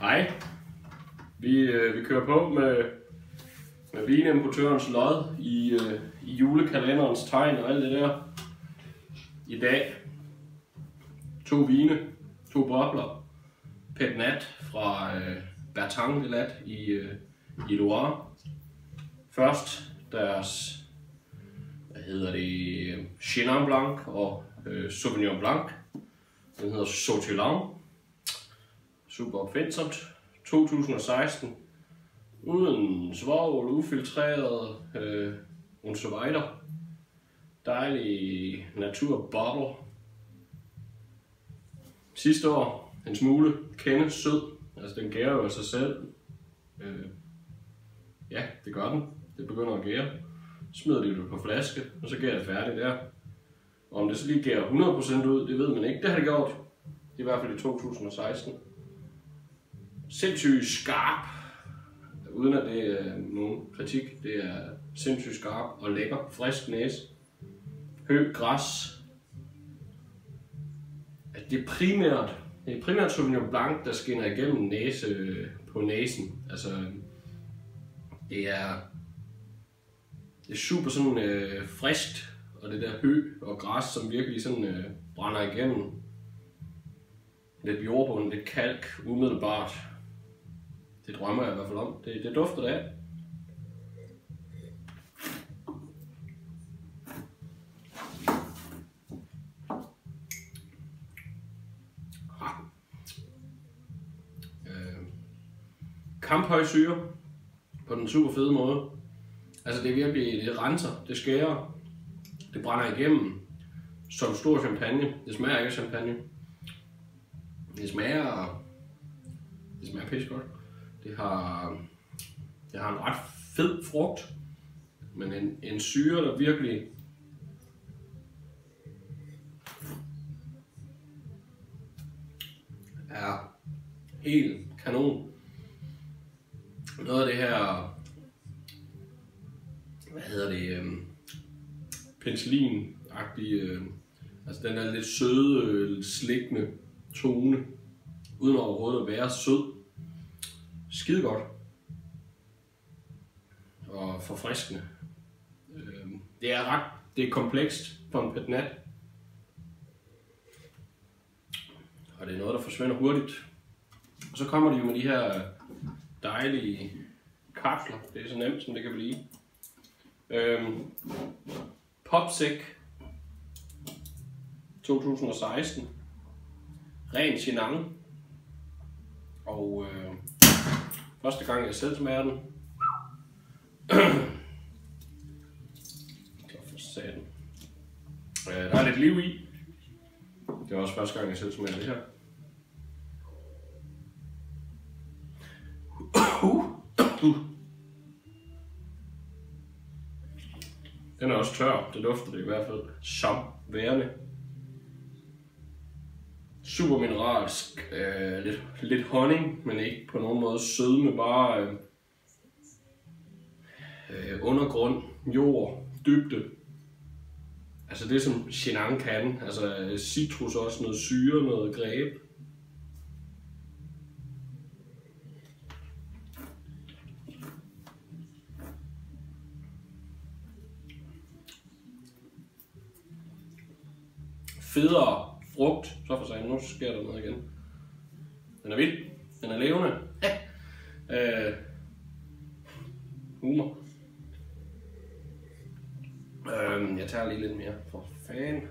Hej. Vi, øh, vi kører på med, med vinimportørens lod i, øh, i julekalenderens tegn og alt det der. I dag to vine, to bobler. Pet Nat fra øh, Bertang de Lat i, øh, i Loire. Først deres, hvad hedder det, Chenin Blanc og øh, Sauvignon Blanc. Den hedder Sauterland. Super opfindsomt. 2016. Uden svovl, ufiltreret, øh, und so weiter. Dejlig naturbottle. Sidste år, en smule kende sød. Altså den gærer jo af sig selv. Øh, ja, det gør den. Det begynder at gære. Smider de det på flaske, og så gærer det færdigt der. Og om det så lige gærer 100% ud, det ved man ikke. Det har det gjort. I hvert fald i 2016. Sindssygt skarp. Uden at det er nogen kritik. Det er sindssygt skarp og lækker. Frisk næse. Høg græs. At det er primært, det er primært Sauvignon Blanc, der skinner igennem næse på næsen. Altså, det er, det er super sådan øh, friskt, og det der hø og græs, som virkelig sådan øh, brænder igennem. Lidt jordbund, lidt kalk, umiddelbart. Det drømmer jeg i hvert fald om. Det, det dufter det af. Ah. Øh, kamphøj syre på den super fede måde. Altså det er virkelig, det renser, det skærer, det brænder igennem som stor champagne. Det smager ikke af champagne. Det smager, det smager pisse godt. Det har, det har en ret fed frugt, men en, en syre, der virkelig er helt kanon. Noget af det her, hvad hedder det, øhm, penicillin-agtige, øh, altså den der lidt søde, øh, slikkende tone, uden overhovedet at være sød. Skide godt. Og forfriskende. Øhm, det er ret, det er komplekst på en petnat. Og det er noget, der forsvinder hurtigt. Og så kommer de jo med de her dejlige kapsler. Det er så nemt, som det kan blive. Øhm, Popsec 2016. Ren Chenin. Og øh, første gang jeg selv smager den. Så for satan. Øh, der er lidt liv i. Det er også første gang jeg selv smager det her. Den er også tør, det dufter det i hvert fald som værende. Super mineralsk, øh, lidt, lidt honning, men ikke på nogen måde sødme, bare øh, øh, undergrund, jord, dybde. Altså det som Chenin kan, altså citrus også, noget syre, noget greb. federe frugt. Så for sig, nu sker der noget igen. Den er vild. Den er levende. Ja. Øh, humor. Øh, jeg tager lige lidt mere. For fan.